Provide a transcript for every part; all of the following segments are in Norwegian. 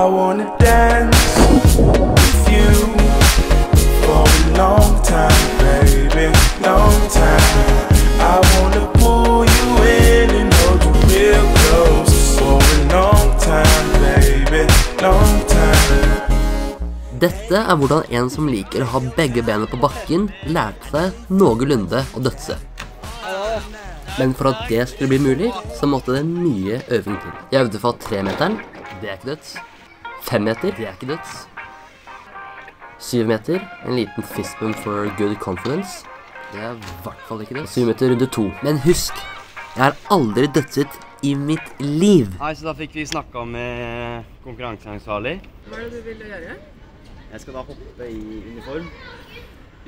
Wanna dance with you for a long time, baby, long time. I wanna pull you in and hold you real close for a long time, baby, long time. Dette er hvordan en som liker å ha begge bena på bakken, lærte seg noenlunde å dødse. Men for at det skulle bli mulig, så måtte det mye øving til. Jeg øvde for tremeteren. Det er ikke døds. Fem meter. Det er ikke døds. Syv meter. En liten fistbump for good confidence. Det er i hvert fall ikke døds. Syv meter runde to. Men husk, jeg har aldri dødset i mitt liv. Nei, så da fikk vi snakka med konkurranseansvarlig. Hva er det du ville gjøre? Jeg skal da hoppe i uniform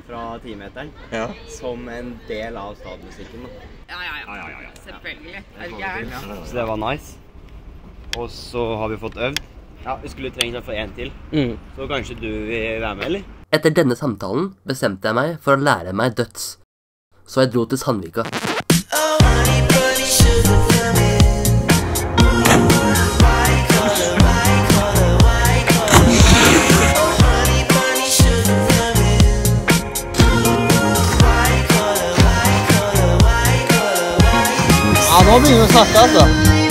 fra timeteren Ja. som en del av stadmusikken. da. Ja, ja, ja. Selvfølgelig. Er du gæren? Så det var nice. Og så har vi fått øvd. Ja, Vi skulle trengt få én til. Mm. Så kanskje du vil være med, eller? Etter denne samtalen bestemte jeg meg for å lære meg døds. Så jeg dro til Sandvika. Ja, nå begynner vi å snakke, altså.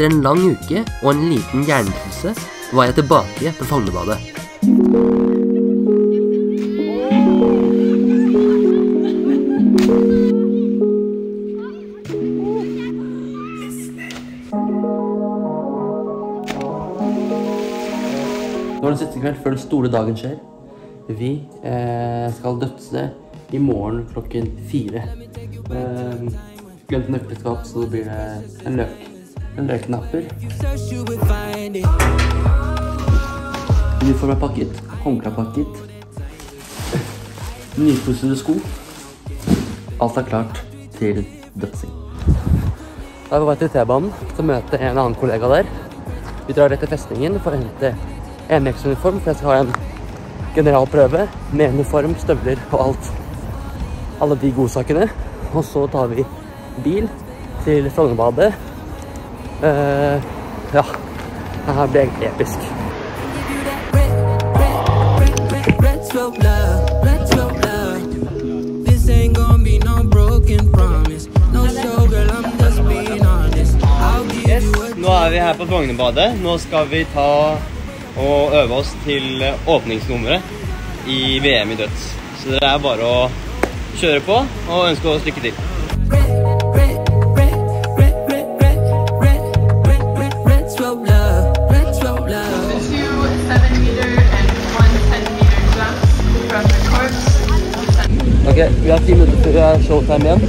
Etter en lang uke og en liten hjernekrise var jeg tilbake på Frognerbadet. Nå er det siste kveld før den store dagen skjer. Vi eh, skal dødse i morgen klokken fire. Eh, glemte nøkkelskap, så blir det en løk. En løknapper. Uniform er pakket. Håndkle er pakket. Nypussede sko. Alt er klart til dødsing. Da er vi på vei til T-banen til å møte en annen kollega der. Vi drar rett til festningen for å hente MX-uniform, for jeg skal ha en generalprøve med uniform, støvler og alt. Alle de godsakene. Og så tar vi bil til Frognerbadet. Eh, ja, det her blir egentlig episk. Let's roll up, let's roll up. This ain't gonna be no broken promise. No show, girl, I'm just being honest. I'll give Yes, Nå er vi her på Frognerbadet. Nå skal vi ta og øve oss til åpningsnummeret i VM i døds. Så det er bare å kjøre på og ønske oss lykke til. Jag, jag filmade för jag showtime igen.